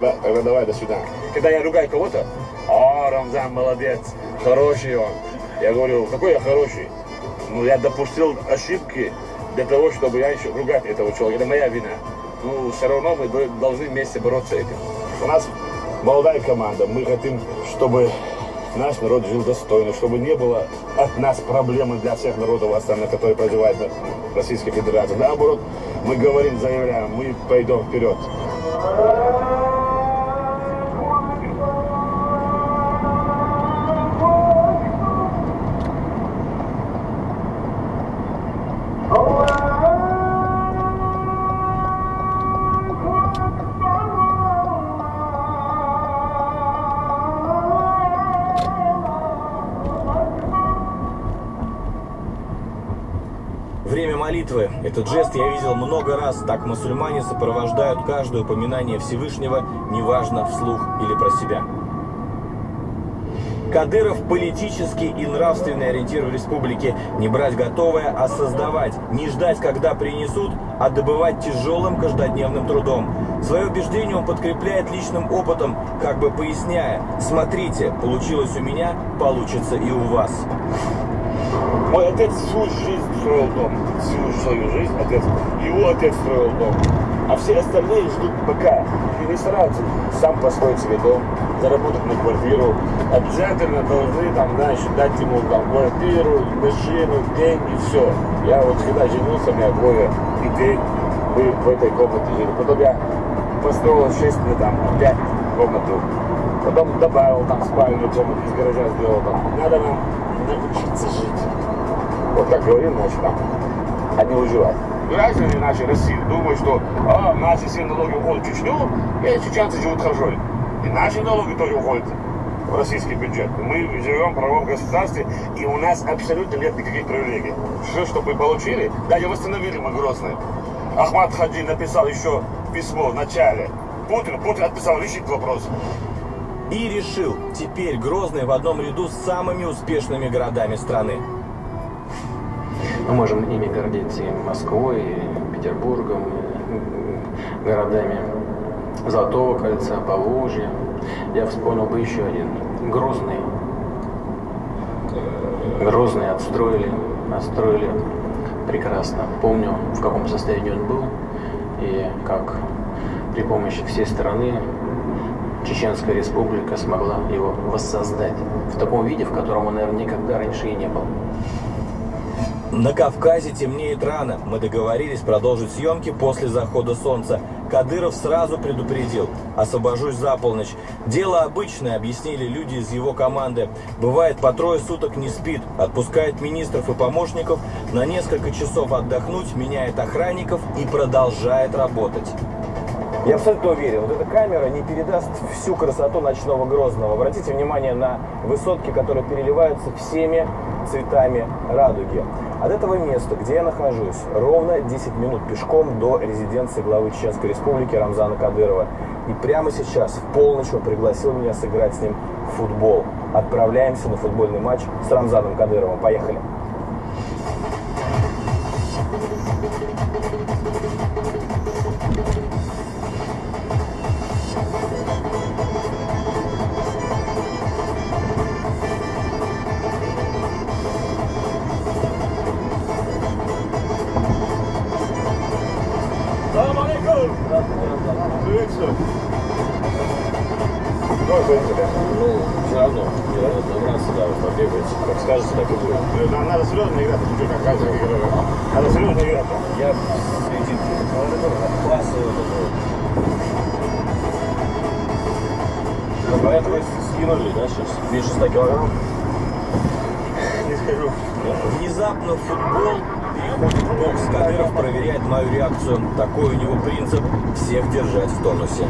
Да, тогда давай, до свидания. Когда я ругаю кого-то, а, Рамзан молодец, хороший он. Я говорю, какой я хороший? Ну, я допустил ошибки для того, чтобы я еще ругать этого человека. Это моя вина. Ну, все равно мы должны вместе бороться этим. У нас молодая команда. Мы хотим, чтобы наш народ жил достойно, чтобы не было от нас проблемы для всех народов остальных, которые проживают в Российской Федерации. Наоборот, мы говорим, заявляем, мы пойдем вперед. Молитвы. Этот жест я видел много раз. Так мусульмане сопровождают каждое упоминание Всевышнего, неважно вслух или про себя. Кадыров политический и нравственный ориентир в республике. Не брать готовое, а создавать. Не ждать, когда принесут, а добывать тяжелым каждодневным трудом. Свое убеждение он подкрепляет личным опытом, как бы поясняя, смотрите, получилось у меня, получится и у вас. Мой отец всю жизнь строил дом. Всю свою жизнь отец. Его отец строил дом. А все остальные ждут пока. И не стараются сам построить себе дом, заработать на квартиру. Обязательно должны там, знаешь, дать ему там квартиру, машину, деньги, все. Я вот когда женился, у меня двое детей, мы в этой комнате жили. Потом я построил 6 лет, там, 5 комнату. Потом добавил там спальню комнату из гаража сделал там. Надо нам научиться жить. Вот как говорим, значит, там, а не выживать. Граждане нашей России думают, что а, наши все налоги уходят в Чечню, и чеченцы живут хорошо. И наши налоги тоже уходят в российский бюджет. Мы живем в правовом государстве, и у нас абсолютно нет никаких привилегий. Все, что мы получили, даже восстановили мы Грозный. Ахмад Хади написал еще письмо в начале. Путин, Путин отписал, решить вопрос. И решил, теперь Грозный в одном ряду с самыми успешными городами страны. Мы можем ими гордиться и Москвой, и Петербургом, и городами Золотого кольца, Поволжья. Я вспомнил бы еще один. Грозный. Грозный отстроили, отстроили прекрасно. Помню, в каком состоянии он был, и как при помощи всей страны Чеченская республика смогла его воссоздать в таком виде, в котором он, наверное, никогда раньше и не был. На Кавказе темнеет рано. Мы договорились продолжить съемки после захода солнца. Кадыров сразу предупредил. Освобожусь за полночь. Дело обычное, объяснили люди из его команды. Бывает, по трое суток не спит. Отпускает министров и помощников на несколько часов отдохнуть, меняет охранников и продолжает работать. Я абсолютно уверен, вот эта камера не передаст всю красоту ночного Грозного. Обратите внимание на высотки, которые переливаются всеми цветами радуги. От этого места, где я нахожусь, ровно 10 минут пешком до резиденции главы Чеченской Республики Рамзана Кадырова. И прямо сейчас, в полночь, он пригласил меня сыграть с ним в футбол. Отправляемся на футбольный матч с Рамзаном Кадыровым. Поехали! Приветствую. Какой был тебя? Ну, все равно. Не надо добраться, да, побегать. Как скажете, так и будет. Нам надо серьезно играть, ты как каждый игрок. Надо серьезно играть. Я среди класса вот этого. Вы скинули, да, сейчас? Меньше 100 килограмм? Не скажу. Внезапно футбол переходит в бокс. Кадыров проверяет мою реакцию. Такой у него принцип – всех держать в тонусе.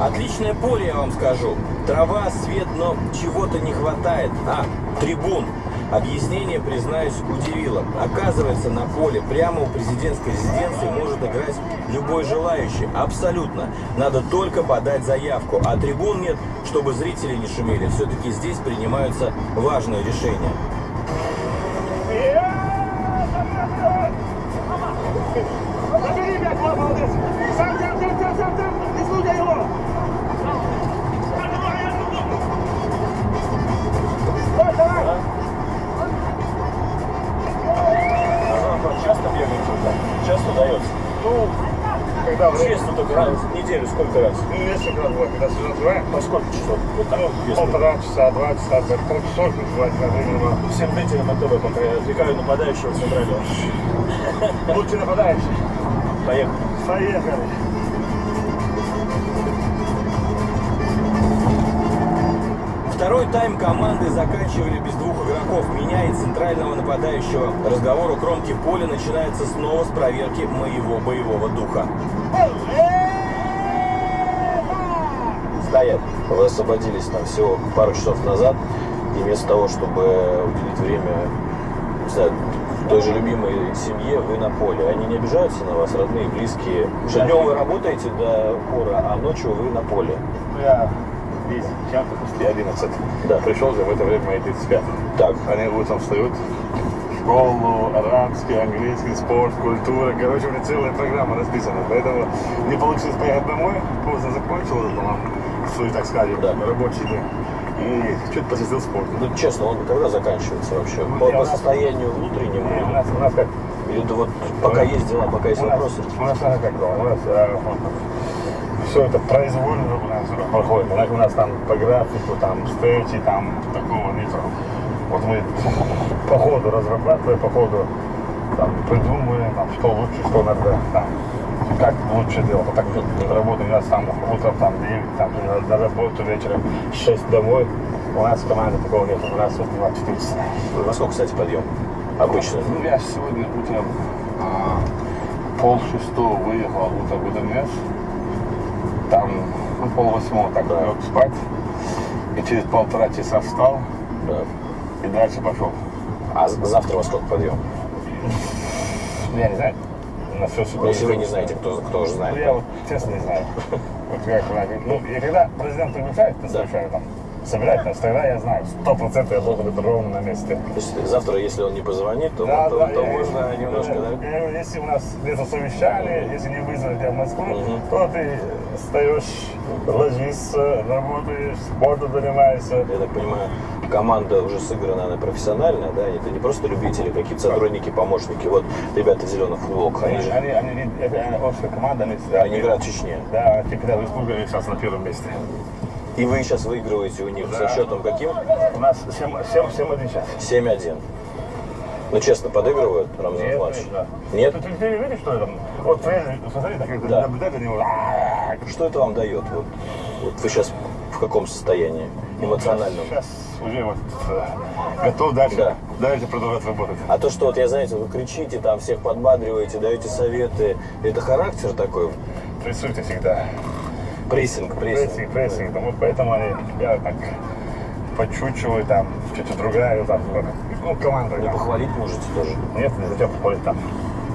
Отличное поле, я вам скажу. Трава, свет, но чего-то не хватает. А, трибун. Объяснение, признаюсь, удивило. Оказывается, на поле прямо у президентской резиденции может играть любой желающий. Абсолютно. Надо только подать заявку. А трибун нет, чтобы зрители не шумели. Все-таки здесь принимаются важные решения. Неделю сколько раз? Ну, несколько раз бывает, когда сезон называем. По сколько часов? Так, Ну, полтора часа, два часа, полчаса называть на время. всем зрителям МТВ пока я отвлекаю нападающего центрального. Лучший нападающий. Поехали. Поехали. Второй тайм команды заканчивали без двух игроков. Меняет центрального нападающего. Разговор у кромки поля начинается снова с проверки моего боевого духа. Стоят. Вы освободились там всего пару часов назад, и вместо того, чтобы уделить время, не знаю, той же любимой семье, вы на поле. Они не обижаются на вас, родные, близкие? Что днем вы работаете до упора, а ночью вы на поле. Ну, я здесь чем-то после 11. Да. Пришел же в это время мои дети спят. Так, Они утром встают, школу, арабский, английский, спорт, культура. Короче, у меня целая программа расписана. Поэтому не получилось поехать домой, поздно закончил ну, свой, так сказать, Да. рабочий день. И чуть посетил спорт. ну честно, он когда заканчивается вообще? Ну, По, по у нас- состоянию внутреннему? У нас, у нас как? Или это вот пока есть дела, пока есть у нас, вопросы? у нас она как было? У нас все это произвольно у нас проходит. Знаешь, у нас там по графику, там встречи, там такого нету. Вот мы по ходу разрабатываем, по ходу там, придумываем, там, что лучше, что надо, там, как лучше делать. Вот так. У нас там утром там 9, там, на, на работу, вечером 6 домой. У нас в команде такого нет. У нас вот 24 часа. Во сколько, кстати, подъем? Обычно. Ну, я сегодня утром а, пол шестого выехал утром в УДМС. Там ну, пол восьмого так Да. лег спать. И через полтора часа встал Да. и дальше пошел. А завтра во сколько подъем? Я не знаю. На все Ну, Если вы не знаете, кто, кто уже Ну, знает. я вот честно не знаю. Вот как, ну, и когда президент приглашает на совещание, там, собирать нас, тогда я знаю, сто процентов я должен быть ровно на месте. То есть завтра, если он не позвонит, то, Да, то- да, то я- можно я- немножко, да? я говорю, если у нас где-то совещание, если не вызвали тебя в Москву, то ты встаешь, ложишься, работаешь, спортом занимаешься. Я так понимаю, команда уже сыграна, она профессиональная, да? Это не просто любители, какие-то сотрудники, помощники. Вот ребята в зеленых футболках, Они, они же они, они, это общая команда, они, они играют в Чечне. Да, чемпионат республики сейчас на первом месте. И вы сейчас выигрываете у них со счетом каким? У нас 7-1 сейчас. 7-1. Ну, честно, подыгрывают Рамзан Нет, Ахматович? да. Нет? Ты, ты, видишь, что это? Вот смотри, так Да. наблюдать за него. а, Что это вам дает? Вот, вот вы сейчас в каком состоянии эмоциональном? Сейчас уже вот э, готов дальше, Да. дальше продолжать работать. А то, что вот я, знаете, вы кричите, там всех подбадриваете, даете советы, это характер такой? Прессуйте всегда. Прессинг, прессинг. Прессинг, прессинг. Ну, вот поэтому я так подшучиваю, там, что-то другая, там, ну, команда. Ну, там. похвалить можете тоже. Нет, не зачем похвалить там.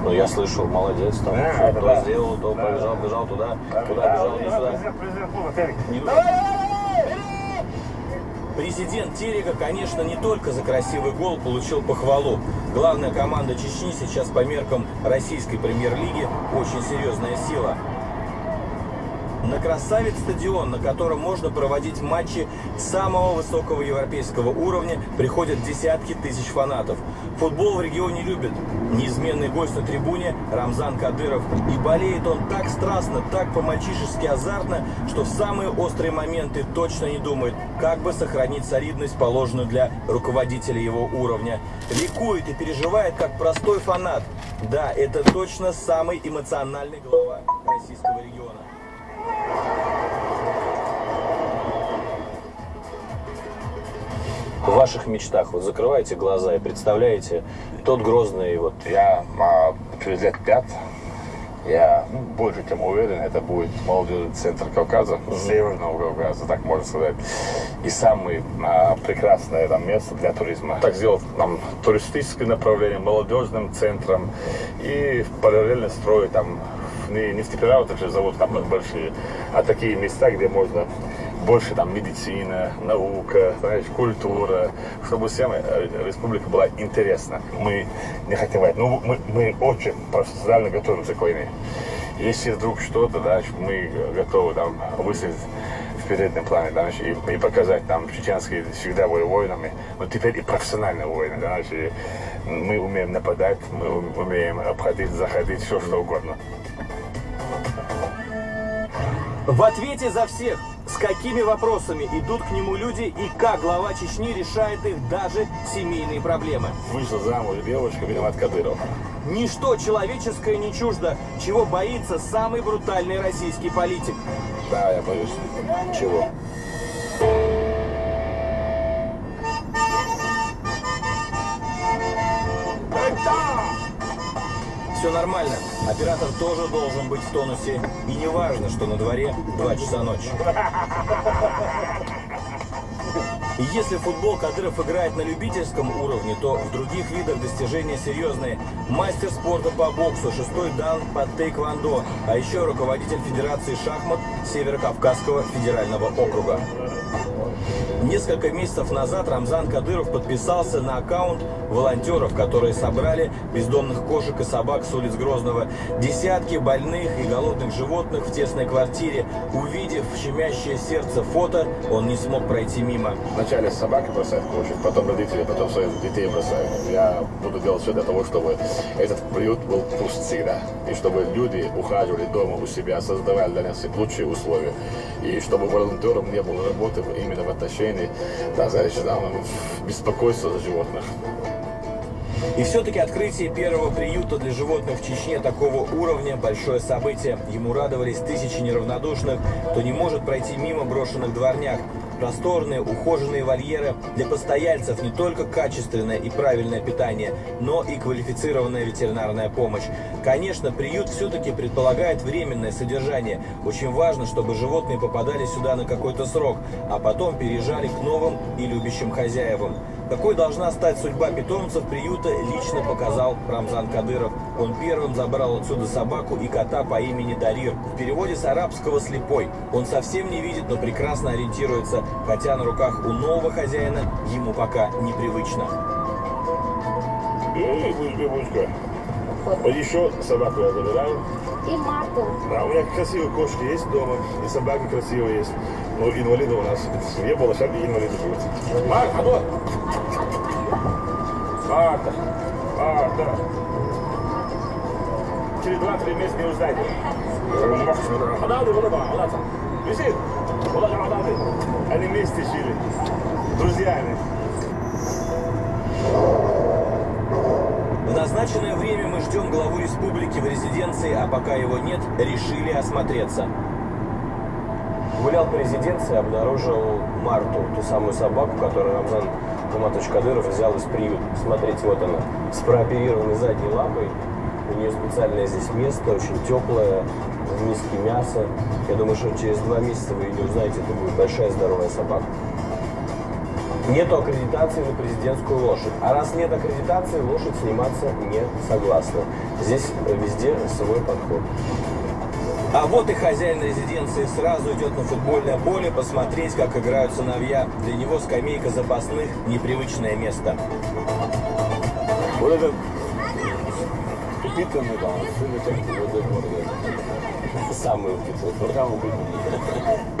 Ну, я слышал, молодец, там, Да, что это то да. сделал, то Да. побежал, бежал туда, туда Да, бежал, вот, не да, сюда. Президент, президент клуба, Феликс. Не Давай, туда. давай, давай! Президент Терека, конечно, не только за красивый гол получил похвалу. Главная команда Чечни сейчас по меркам российской премьер-лиги очень серьезная сила. На красавец стадион, на котором можно проводить матчи самого высокого европейского уровня, приходят десятки тысяч фанатов. Футбол в регионе любят. Неизменный гость на трибуне Рамзан Кадыров. И болеет он так страстно, так по-мальчишески азартно, что в самые острые моменты точно не думает, как бы сохранить солидность, положенную для руководителя его уровня. Ликует и переживает, как простой фанат. Да, это точно самый эмоциональный глава российского региона. В ваших мечтах вот закрываете глаза и представляете тот грозный вот Я а, через лет пять, я ну, больше чем уверен, это будет молодежный центр Кавказа, Северного Кавказа, так можно сказать. И самое а, прекрасное там место для туризма. Так сделать там туристическое направление, молодежным центром и параллельно строить там не нефтепереработочные заводы там большие, а такие места, где можно больше там медицина, наука, знаешь, культура, чтобы всем э, республика была интересна. Мы не хотим воевать. Ну, мы, мы очень профессионально готовимся к войне. Если вдруг что-то, да, мы готовы там выставить в переднем плане, да, и, и показать там чеченские всегда были воинами, но теперь и профессиональные воины, да, и мы умеем нападать, мы умеем обходить, заходить, все что угодно. В ответе за всех, с какими вопросами идут к нему люди и как глава Чечни решает их даже семейные проблемы. Вышла замуж девушка, виноват Кадыров. Ничто человеческое не чуждо, чего боится самый брутальный российский политик. Да, я боюсь. Чего? Все нормально. Оператор тоже должен быть в тонусе. И не важно, что на дворе 2 часа ночи. Если футбол Кадыров играет на любительском уровне, то в других видах достижения серьезные. Мастер спорта по боксу, шестой дан по тейквондо, а еще руководитель Федерации шахмат Северо-Кавказского федерального округа. Несколько месяцев назад Рамзан Кадыров подписался на аккаунт волонтеров, которые собрали бездомных кошек и собак с улиц Грозного. Десятки больных и голодных животных в тесной квартире. Увидев щемящее сердце фото, он не смог пройти мимо. Вначале собаки бросают кошек, потом родители, потом своих детей бросают. Я буду делать все для того, чтобы этот приют был пуст всегда. И чтобы люди ухаживали дома у себя, создавали для нас лучшие условия. И чтобы волонтерам не было работы именно в отношении да, знаешь, да, беспокойства за животных. И все-таки открытие первого приюта для животных в Чечне такого уровня – большое событие. Ему радовались тысячи неравнодушных, кто не может пройти мимо брошенных дворняк. Просторные, ухоженные вольеры для постояльцев не только качественное и правильное питание, но и квалифицированная ветеринарная помощь. Конечно, приют все-таки предполагает временное содержание. Очень важно, чтобы животные попадали сюда на какой-то срок, а потом переезжали к новым и любящим хозяевам. Какой должна стать судьба питомцев приюта, лично показал Рамзан Кадыров. Он первым забрал отсюда собаку и кота по имени Дарир. В переводе с арабского «слепой». Он совсем не видит, но прекрасно ориентируется, хотя на руках у нового хозяина ему пока непривычно. Эй, бабушка. Вот еще собаку я забираю. И Марту. Да, у меня красивые кошки есть дома, и собаки красивые есть. Но инвалида у нас не было, сейчас инвалиды будут. Марк, а вот! Марта, Марта. Через два-три месяца не узнаете. Хадады, вот это, вот это. Висит. Вот это, хадады. Они вместе жили. Друзьями. В назначенное время мы ждем главу республики в резиденции, а пока его нет, решили осмотреться. Гулял по резиденции, обнаружил Марту, ту самую собаку, которую Рамзан Хаматович Кадыров взял из приюта. Смотрите, вот она, с прооперированной задней лапой. У нее специальное здесь место, очень теплое, в миске мяса. Я думаю, что через два месяца вы ее узнаете, это будет большая здоровая собака. Нету аккредитации на президентскую лошадь. А раз нет аккредитации, лошадь сниматься не согласна. Здесь везде свой подход. А вот и хозяин резиденции сразу идет на футбольное поле посмотреть, как играют сыновья. Для него скамейка запасных – непривычное место. Это упитанный, вот этот вот. Самый упитанный. Там упитанный.